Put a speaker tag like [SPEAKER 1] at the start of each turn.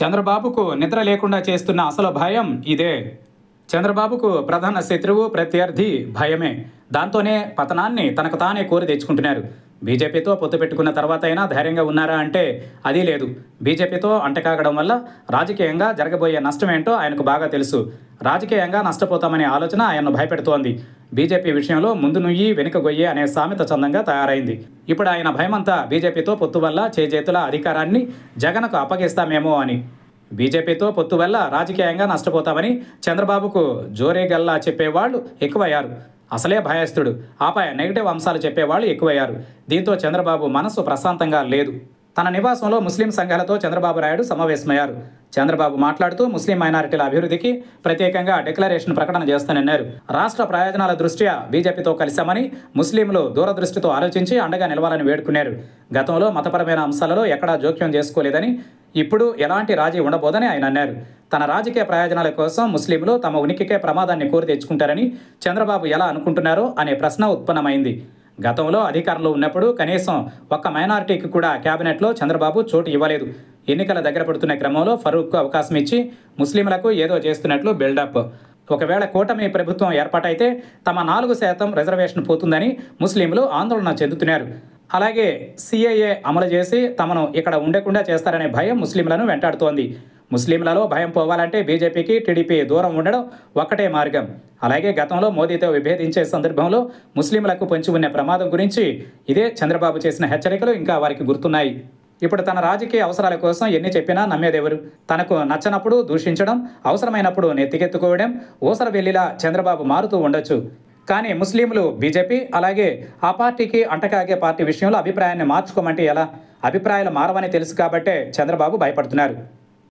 [SPEAKER 1] చంద్రబాబుకు నిద్ర లేకుండా చేస్తున్న అసలు భయం ఇదే. చంద్రబాబుకు ప్రధాన శత్రువు ప్రత్యర్థి భయమే. దాంతోనే పతనాన్ని తనకు తానే కోరి తెచ్చుకుంటున్నారు. బీజేపీతో పొత్తు పెట్టుకున్న తర్వాత అయినా ధైర్యంగా ఉన్నారా అంటే అది లేదు. బీజేపీతో అంటకాగడం వల్ల రాజకీయంగా జరగబోయే నష్టం ఏంటో ఆయనకు బాగా తెలుసు. రాజకీయంగా నష్టపోతామనే ఆలోచన ఆయన్ను భయపెడుతోంది. బీజేపీ విషయంలో ముందు నుయ్యి వెనుక గొయ్యి అనే సామెత చందంగా తయారైంది. ఇప్పుడు ఆయన భయమంతా బీజేపీతో పొత్తు వల్ల చేజేతుల అధికారాన్ని జగన్కు అప్పగిస్తామేమో అని. బీజేపీతో పొత్తు వల్ల రాజకీయంగా నష్టపోతామని చంద్రబాబుకు జోరేగల్లా చెప్పేవాళ్ళు ఎక్కువయ్యారు. అసలే భయస్థుడు. ఆపై నెగిటివ్ అంశాలు చెప్పేవాళ్ళు ఎక్కువయ్యారు. దీంతో చంద్రబాబు మనసు ప్రశాంతంగా లేదు. తన నివాసంలో ముస్లిం సంఘాలతో చంద్రబాబు నాయుడు సమావేశమయ్యారు. చంద్రబాబు మాట్లాడుతూ ముస్లిం మైనారిటీల అభివృద్ధికి ప్రత్యేకంగా డిక్లరేషన్ ప్రకటన చేస్తానన్నారు. రాష్ట్ర ప్రయోజనాల దృష్ట్యా బీజేపీతో కలిశామని ముస్లింలు దూరదృష్టితో ఆలోచించి అండగా నిలవాలని వేడుకున్నారు. గతంలో మతపరమైన అంశాలలో ఎక్కడా జోక్యం చేసుకోలేదని ఇప్పుడు ఎలాంటి రాజీ ఉండబోదని ఆయన అన్నారు. తన రాజకీయ ప్రయోజనాల కోసం ముస్లింలు తమ ఉనికికే ప్రమాదాన్ని కోరి తెచ్చుకుంటారని చంద్రబాబు ఎలా అనుకుంటున్నారో అనే ప్రశ్న ఉత్పన్నమైంది. గతంలో అధికారంలో ఉన్నప్పుడు కనీసం ఒక్క మైనారిటీకి కూడా కేబినెట్లో చంద్రబాబు చోటు ఇవ్వలేదు. ఎన్నికల దగ్గర పడుతున్న క్రమంలో ఫరూక్కు అవకాశం ఇచ్చి ముస్లింలకు ఏదో చేస్తున్నట్లు బిల్డప్. ఒకవేళ కూటమి ప్రభుత్వం ఏర్పాటైతే తమ నాలుగు శాతం రిజర్వేషన్ పోతుందని ముస్లింలు ఆందోళన చెందుతున్నారు. అలాగే సిఏఏ అమలు చేసి తమను ఇక్కడ ఉండకుండా చేస్తారనే భయం ముస్లింలను వెంటాడుతోంది. ముస్లింలలో భయం పోవాలంటే బీజేపీకి టీడీపీ దూరం ఉండడం ఒక్కటే మార్గం. అలాగే గతంలో మోదీతో విభేదించే సందర్భంలో ముస్లింలకు పొంచి ఉన్న ప్రమాదం గురించి ఇదే చంద్రబాబు చేసిన హెచ్చరికలు ఇంకా వారికి గుర్తున్నాయి. ఇప్పుడు తన రాజకీయ అవసరాల కోసం ఎన్ని చెప్పినా నమ్మేదెవరు? తనకు నచ్చనప్పుడు దూషించడం అవసరమైనప్పుడు నెత్తికెత్తుకోవడం ఊసర వెళ్ళిలా చంద్రబాబు మారుతూ ఉండొచ్చు. కానీ ముస్లింలు బీజేపీ అలాగే ఆ పార్టీకి అంటకాగే పార్టీ విషయంలో అభిప్రాయాన్ని మార్చుకోమంటే ఎలా? అభిప్రాయాలు మారవని తెలుసు కాబట్టే చంద్రబాబు భయపడుతున్నారు.